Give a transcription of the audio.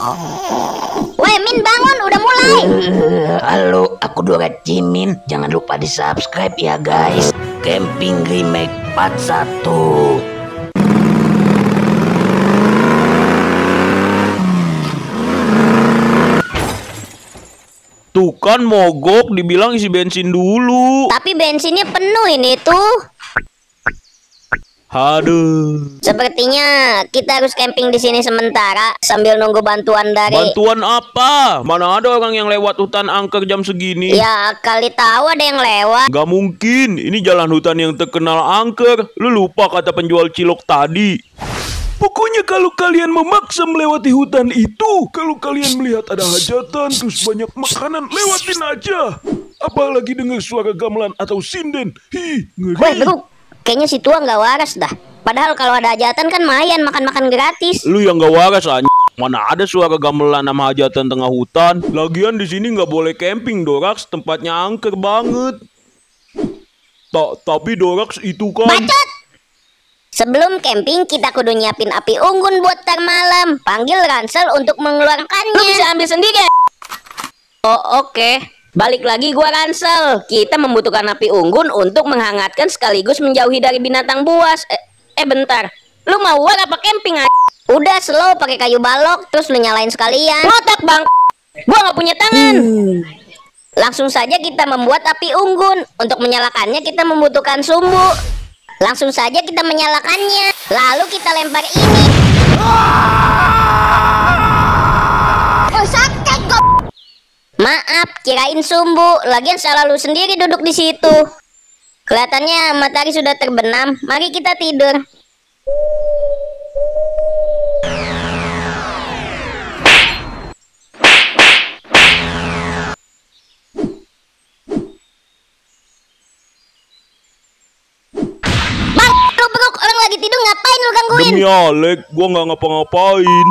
Weh Min bangun udah mulai halo, aku Dora Cimin. Jangan lupa di subscribe ya guys. Camping Remake Part 1. Tuh kan mogok dibilang isi bensin dulu. Tapi bensinnya penuh ini tuh Aduh. Sepertinya kita harus camping di sini sementara sambil nunggu bantuan dari Bantuan apa? Mana ada orang yang lewat hutan angker jam segini? Ya kali tahu ada yang lewat Gak mungkin, ini jalan hutan yang terkenal angker. Lu lupa kata penjual cilok tadi. Pokoknya kalau kalian memaksa melewati hutan itu, kalau kalian melihat ada hajatan terus banyak makanan, lewatin aja. Apalagi dengar suara gamelan atau sinden. Hi, ngeri. bro Kayaknya si tua nggak waras dah Padahal kalau ada hajatan kan mayan makan-makan gratis Lu yang gak waras anj. Mana ada suara gamelan sama hajatan tengah hutan? Lagian di sini nggak boleh camping, Dorax. Tempatnya angker banget. Ta tapi Dorax itu kan Bacot! Sebelum camping kita kudu nyiapin api unggun buat tar malam Panggil Ransel untuk mengeluarkannya Lu bisa ambil sendiri. Oh, oke. Balik lagi gua Ransel. Kita membutuhkan api unggun untuk menghangatkan sekaligus menjauhi dari binatang buas. Eh, eh bentar. Lu mau war apa camping aja? Udah slow pakai kayu balok terus lu nyalain sekalian Ngotak, Bang. Gua nggak punya tangan. Langsung saja kita membuat api unggun Untuk menyalakannya kita membutuhkan sumbu Langsung saja kita menyalakannya Lalu kita lempar ini Oh Maaf, kirain sumbu. Lagian salah lu sendiri duduk di situ. Kelihatannya matahari sudah terbenam. Mari kita tidur. Bang, lu bro, orang lagi tidur ngapain lu gangguin? Demi Alek, gua nggak ngapa-ngapain.